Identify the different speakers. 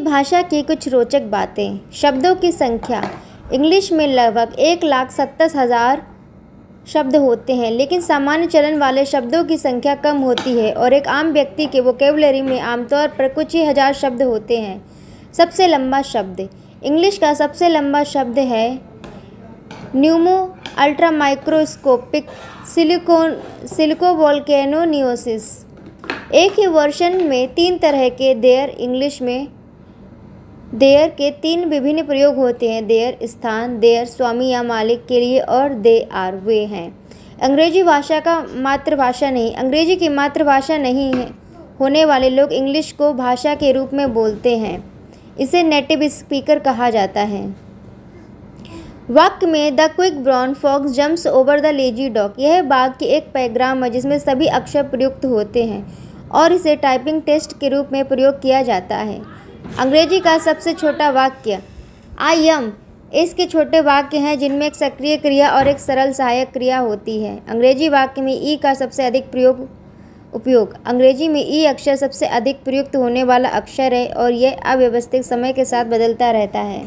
Speaker 1: भाषा की कुछ रोचक बातें। शब्दों की संख्या। इंग्लिश में लगभग एक लाख सत्ताईस हज़ार शब्द होते हैं, लेकिन सामान्य चलन वाले शब्दों की संख्या कम होती है और एक आम व्यक्ति के वोकेबलरी में आमतौर पर कुछ ही हज़ार शब्द होते हैं। सबसे लंबा शब्द। इंग्लिश का सबसे लंबा शब्द है pneumonoultramicroscopicsilicovolcanoconiosis एक ही वर्षन में तीन तरह के देयर इंग्लिश में देयर के तीन विभिन्न प्रयोग होते हैं। देयर स्थान, देयर स्वामी या मालिक के लिए और दे आर वे हैं। अंग्रेज़ी भाषा का मातृभाषा नहीं, अंग्रेज़ी की मातृभाषा नहीं है। होने वाले लोग इंग्लिश को भाषा के रूप में बोलते हैं। इसे नेटिव स्पीकर कहा जाता है। वाक्य में, the quick brown fox jumps over the lazy dog यह बाघ की एक पैग्राम है जिसमें सभी अक्षर प्रयुक्त होते हैं और इसे टाइपिंग टेस्ट के रूप में प्रयोग किया जाता है। अंग्रेज़ी का सबसे छोटा वाक्य आई एम इसके छोटे वाक्य हैं जिनमें एक सक्रिय क्रिया और एक सरल सहायक क्रिया होती है। अंग्रेज़ी वाक्य में ई का सबसे अधिक प्रयोग, उपयोग। अंग्रेज़ी में ई अक्षर सबसे अधिक प्रयुक्त होने वाला अक्षर है और यह अव्यवस्थित समय के साथ बदलता रहता है।